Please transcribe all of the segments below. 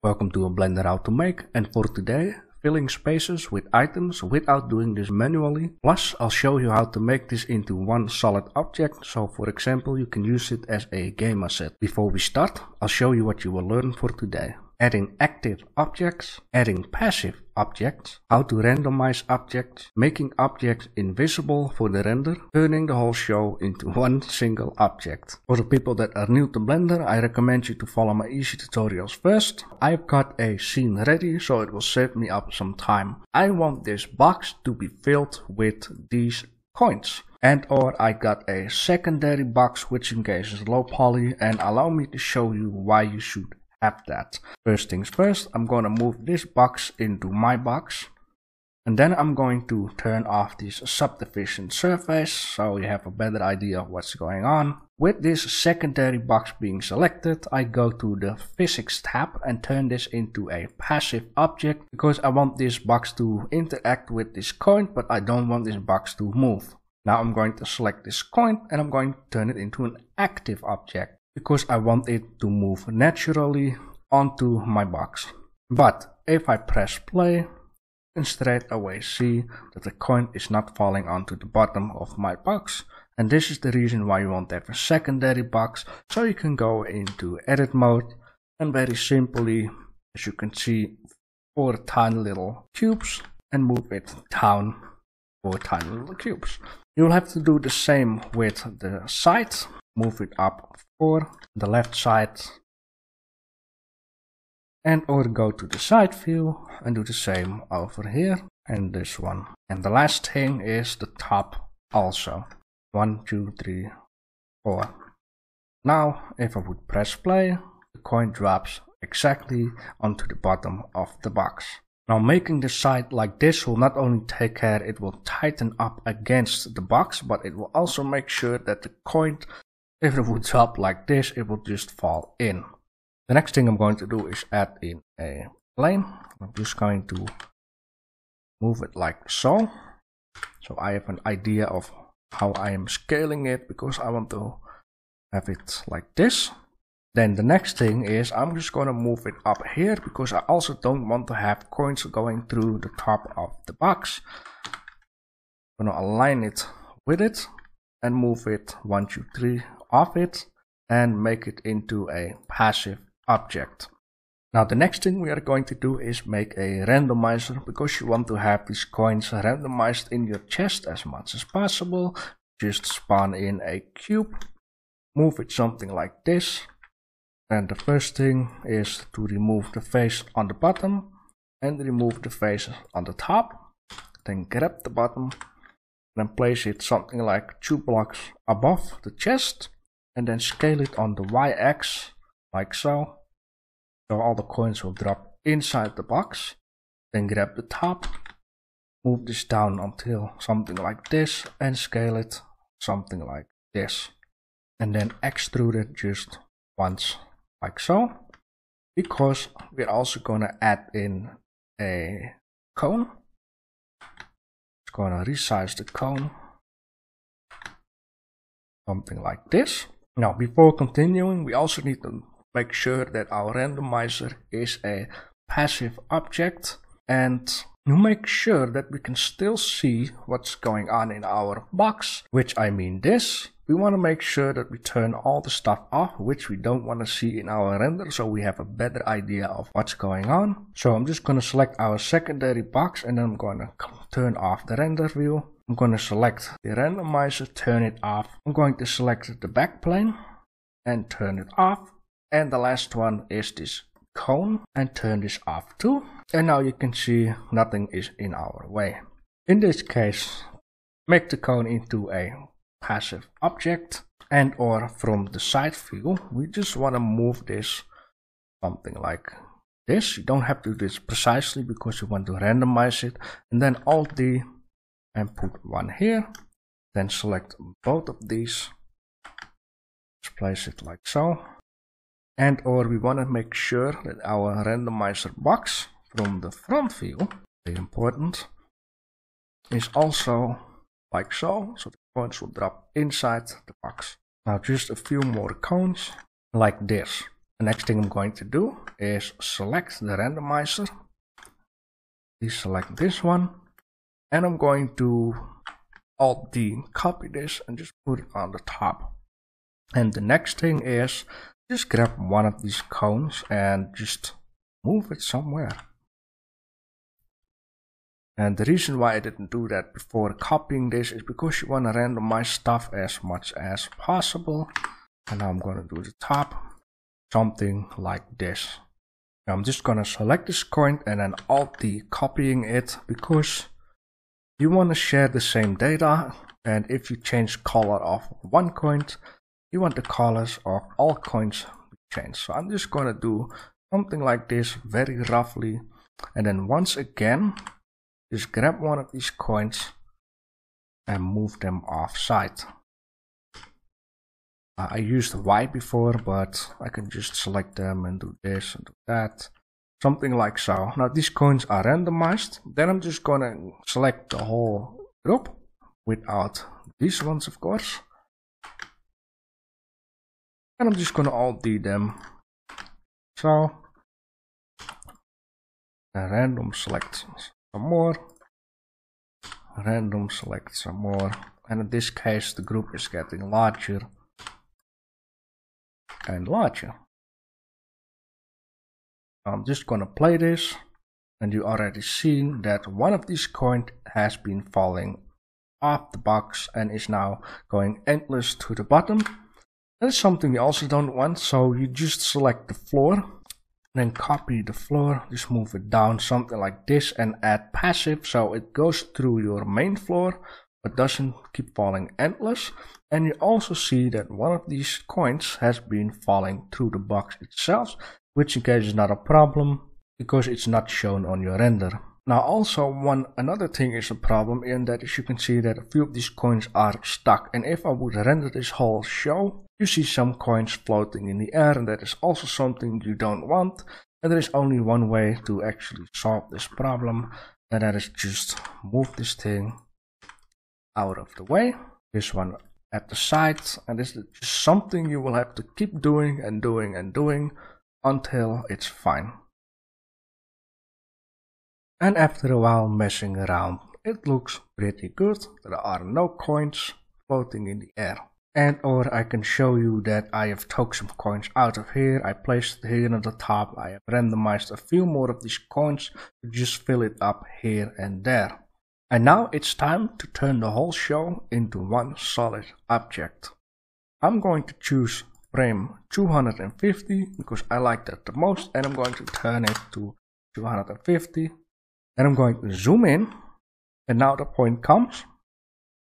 Welcome to a Blender How to Make and for today filling spaces with items without doing this manually. Plus I'll show you how to make this into one solid object so for example you can use it as a game asset. Before we start I'll show you what you will learn for today adding active objects, adding passive objects, how to randomize objects, making objects invisible for the render, turning the whole show into one single object. For the people that are new to Blender, I recommend you to follow my easy tutorials first. I've got a scene ready, so it will save me up some time. I want this box to be filled with these coins and or I got a secondary box which is low poly and allow me to show you why you should have that. First things first, I'm going to move this box into my box. And then I'm going to turn off this subdivision surface so you have a better idea of what's going on. With this secondary box being selected, I go to the physics tab and turn this into a passive object because I want this box to interact with this coin, but I don't want this box to move. Now I'm going to select this coin and I'm going to turn it into an active object because I want it to move naturally onto my box. But if I press play, and straight away see that the coin is not falling onto the bottom of my box. And this is the reason why you want to have a secondary box. So you can go into edit mode and very simply, as you can see, four tiny little cubes and move it down four tiny little cubes. You'll have to do the same with the side. Move it up or the left side. And or go to the side view and do the same over here and this one. And the last thing is the top also. One two three four. Now if i would press play the coin drops exactly onto the bottom of the box. Now making the side like this will not only take care it will tighten up against the box but it will also make sure that the coin if it would drop like this, it would just fall in. The next thing I'm going to do is add in a plane. I'm just going to move it like so. So I have an idea of how I am scaling it because I want to have it like this. Then the next thing is I'm just going to move it up here because I also don't want to have coins going through the top of the box. I'm going to align it with it and move it one, two, three of it and make it into a passive object. Now the next thing we are going to do is make a randomizer because you want to have these coins randomized in your chest as much as possible. Just spawn in a cube, move it something like this. And the first thing is to remove the face on the bottom and remove the face on the top. Then grab the bottom and place it something like two blocks above the chest and then scale it on the y-axis like so. So all the coins will drop inside the box. Then grab the top, move this down until something like this and scale it something like this. And then extrude it just once like so. Because we're also going to add in a cone. It's going to resize the cone. Something like this. Now, before continuing, we also need to make sure that our randomizer is a passive object and to make sure that we can still see what's going on in our box, which I mean this. We want to make sure that we turn all the stuff off, which we don't want to see in our render, so we have a better idea of what's going on. So I'm just going to select our secondary box and then I'm going to turn off the render view. I'm going to select the randomizer, turn it off. I'm going to select the backplane and turn it off. And the last one is this cone and turn this off too. And now you can see nothing is in our way. In this case, make the cone into a passive object and or from the side view, we just want to move this something like this. You don't have to do this precisely because you want to randomize it. And then Alt D and put one here. Then select both of these. Place it like so. And or we want to make sure that our randomizer box from the front view very important is also like so so the coins will drop inside the box. Now just a few more cones like this. The next thing I'm going to do is select the randomizer. Deselect this one. And I'm going to Alt D copy this and just put it on the top. And the next thing is just grab one of these cones and just move it somewhere. And the reason why I didn't do that before copying this is because you want to randomize stuff as much as possible. And now I'm going to do the top, something like this. I'm just going to select this coin and then Alt D copying it because you want to share the same data. And if you change color of one coin, you want the colors of all coins to change. So I'm just going to do something like this very roughly. And then once again, just grab one of these coins and move them off site. I used Y before, but I can just select them and do this and do that. Something like so. Now these coins are randomized. Then I'm just gonna select the whole group without these ones, of course. And I'm just gonna alt D them. So, random select some more random select some more and in this case the group is getting larger and larger I'm just gonna play this and you already seen that one of these coins has been falling off the box and is now going endless to the bottom. That is something you also don't want so you just select the floor then copy the floor just move it down something like this and add passive so it goes through your main floor but doesn't keep falling endless. And you also see that one of these coins has been falling through the box itself which in case is not a problem because it's not shown on your render now also one another thing is a problem in that as you can see that a few of these coins are stuck and if I would render this whole show you see some coins floating in the air and that is also something you don't want. And there is only one way to actually solve this problem and that is just move this thing out of the way. This one at the side and this is just something you will have to keep doing and doing and doing until it's fine. And after a while messing around, it looks pretty good. There are no coins floating in the air and or I can show you that I have took some coins out of here, I placed here on the top, I have randomized a few more of these coins to just fill it up here and there. And now it's time to turn the whole show into one solid object. I'm going to choose frame 250 because I like that the most and I'm going to turn it to 250 and I'm going to zoom in and now the point comes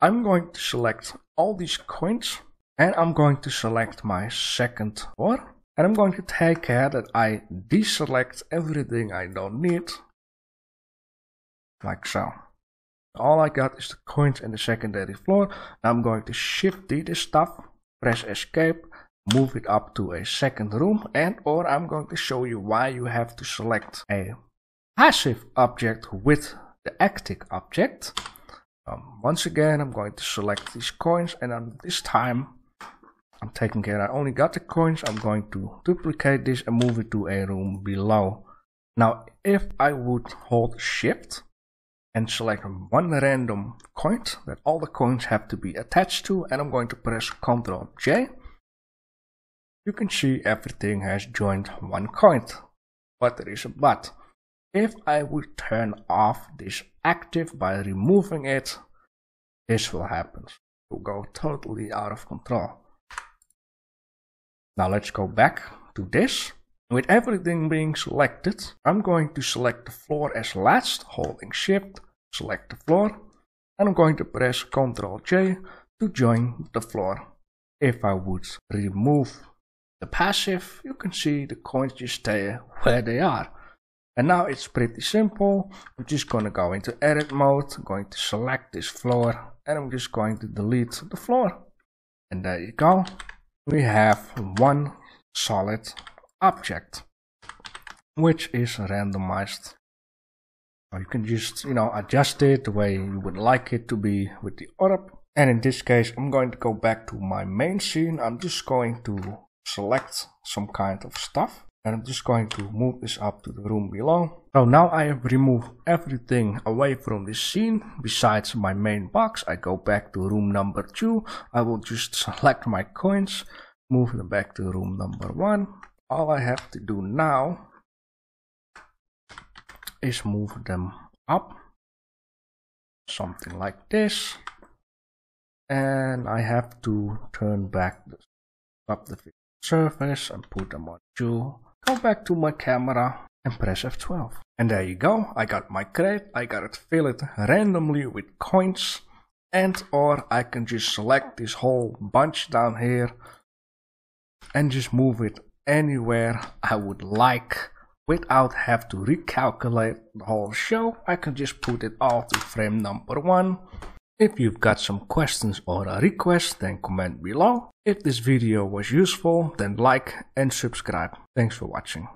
I'm going to select all these coins and I'm going to select my second one and I'm going to take care that I deselect everything I don't need like so. All I got is the coins and the secondary floor. Now I'm going to shift D this stuff, press escape, move it up to a second room and or I'm going to show you why you have to select a passive object with the active object um, once again, I'm going to select these coins and this time I'm taking care. I only got the coins. I'm going to duplicate this and move it to a room below. Now, if I would hold shift and select one random coin that all the coins have to be attached to and I'm going to press Ctrl J, you can see everything has joined one coin. But there is a but. If I would turn off this active by removing it, this will happen. It will go totally out of control. Now let's go back to this. With everything being selected, I'm going to select the floor as last, holding shift, select the floor, and I'm going to press Ctrl J to join the floor. If I would remove the passive, you can see the coins just stay where they are. And now it's pretty simple. I'm just going to go into edit mode, I'm going to select this floor and I'm just going to delete the floor. And there you go. We have one solid object, which is randomized. Or you can just, you know, adjust it the way you would like it to be with the other. And in this case, I'm going to go back to my main scene. I'm just going to select some kind of stuff. And I'm just going to move this up to the room below. So now I have removed everything away from this scene. Besides my main box, I go back to room number two. I will just select my coins, move them back to room number one. All I have to do now is move them up. Something like this. And I have to turn back the, up the surface and put them on. Two go back to my camera and press F12. And there you go, I got my crate, I got it filled randomly with coins. And or I can just select this whole bunch down here and just move it anywhere I would like without have to recalculate the whole show. I can just put it all to frame number one if you've got some questions or a request, then comment below. If this video was useful, then like and subscribe. Thanks for watching.